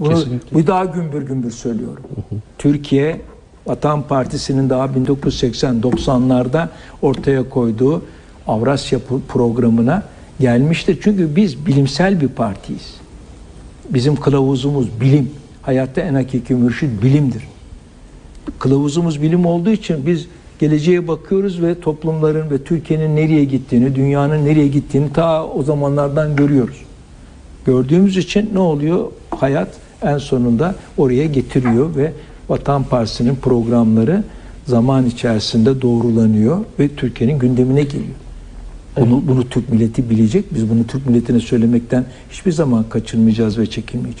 Bunu Kesinlikle. bir daha gümbür gümbür söylüyorum. Türkiye Vatan Partisi'nin daha 1980-90'larda ortaya koyduğu Avrasya pro- programına gelmiştir. Çünkü biz bilimsel bir partiyiz. Bizim kılavuzumuz bilim. Hayatta en hakiki mürşit bilimdir. Kılavuzumuz bilim olduğu için biz geleceğe bakıyoruz ve toplumların ve Türkiye'nin nereye gittiğini, dünyanın nereye gittiğini ta o zamanlardan görüyoruz. Gördüğümüz için ne oluyor? Hayat en sonunda oraya getiriyor ve Vatan Partisi'nin programları zaman içerisinde doğrulanıyor ve Türkiye'nin gündemine geliyor. Bunu, bunu Türk milleti bilecek. Biz bunu Türk milletine söylemekten hiçbir zaman kaçınmayacağız ve çekinmeyeceğiz.